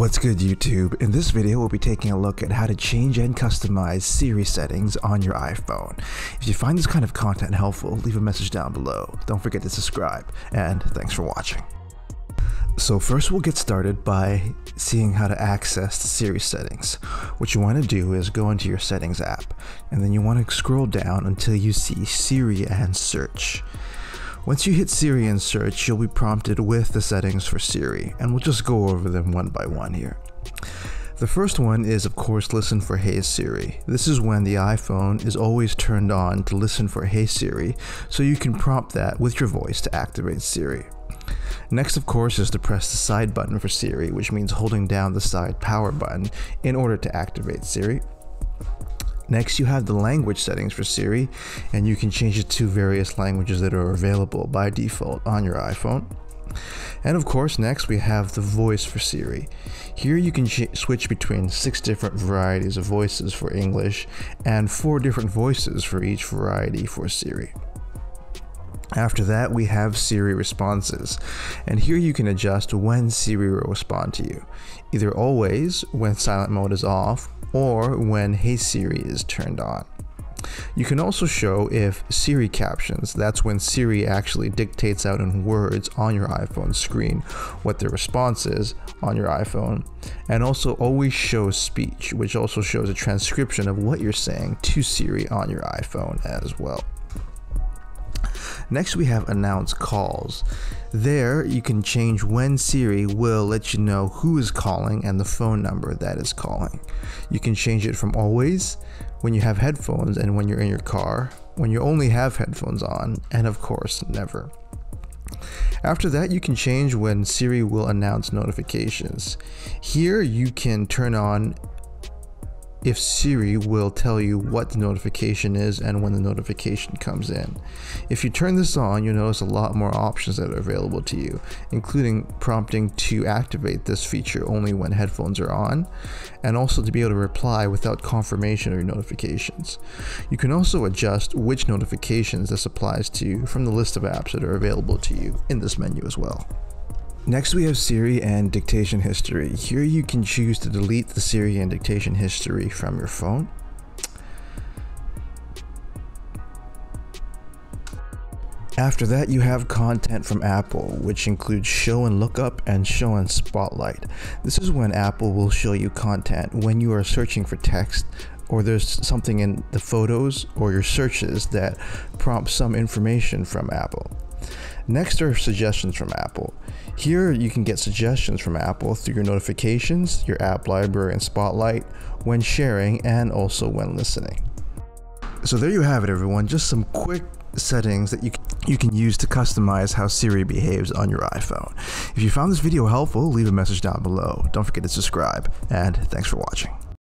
What's good YouTube? In this video we'll be taking a look at how to change and customize Siri settings on your iPhone. If you find this kind of content helpful, leave a message down below. Don't forget to subscribe, and thanks for watching. So first we'll get started by seeing how to access the Siri settings. What you want to do is go into your settings app, and then you want to scroll down until you see Siri and search. Once you hit Siri and search, you'll be prompted with the settings for Siri, and we'll just go over them one by one here. The first one is of course listen for Hey Siri. This is when the iPhone is always turned on to listen for Hey Siri, so you can prompt that with your voice to activate Siri. Next of course is to press the side button for Siri, which means holding down the side power button in order to activate Siri. Next, you have the language settings for Siri, and you can change it to various languages that are available by default on your iPhone. And of course, next we have the voice for Siri. Here you can switch between six different varieties of voices for English and four different voices for each variety for Siri. After that, we have Siri responses, and here you can adjust when Siri will respond to you, either always when silent mode is off or when Hey Siri is turned on. You can also show if Siri captions, that's when Siri actually dictates out in words on your iPhone screen what the response is on your iPhone, and also always show speech, which also shows a transcription of what you're saying to Siri on your iPhone as well. Next we have announce calls. There you can change when Siri will let you know who is calling and the phone number that is calling. You can change it from always, when you have headphones and when you're in your car, when you only have headphones on, and of course never. After that, you can change when Siri will announce notifications. Here you can turn on if Siri will tell you what the notification is and when the notification comes in. If you turn this on, you'll notice a lot more options that are available to you, including prompting to activate this feature only when headphones are on, and also to be able to reply without confirmation of your notifications. You can also adjust which notifications this applies to from the list of apps that are available to you in this menu as well. Next we have Siri and dictation history. Here you can choose to delete the Siri and dictation history from your phone. After that, you have content from Apple, which includes Show and Lookup and Show and Spotlight. This is when Apple will show you content when you are searching for text or there's something in the photos or your searches that prompts some information from Apple. Next are suggestions from Apple. Here you can get suggestions from Apple through your notifications, your app library and Spotlight, when sharing, and also when listening. So there you have it everyone, just some quick settings that you you can use to customize how Siri behaves on your iPhone. If you found this video helpful, leave a message down below. Don't forget to subscribe, and thanks for watching.